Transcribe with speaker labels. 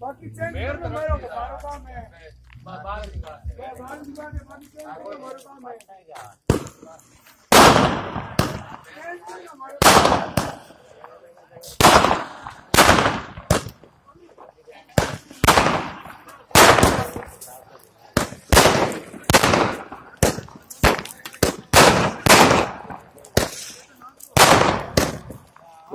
Speaker 1: बाकी चेंज करना मेरा हमारा काम है है बाहर की बात है बाकी है